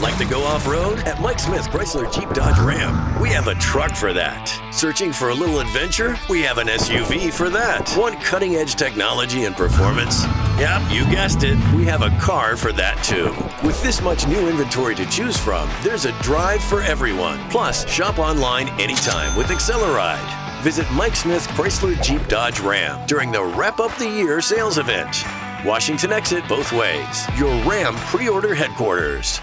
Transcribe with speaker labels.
Speaker 1: Like to go off road? At Mike Smith Chrysler Jeep Dodge Ram, we have a truck for that. Searching for a little adventure? We have an SUV for that. Want cutting edge technology and performance? Yep, you guessed it. We have a car for that too. With this much new inventory to choose from, there's a drive for everyone. Plus, shop online anytime with Acceleride. Visit Mike Smith Chrysler Jeep Dodge Ram during the Wrap Up the Year sales event. Washington exit both ways. Your Ram pre order headquarters.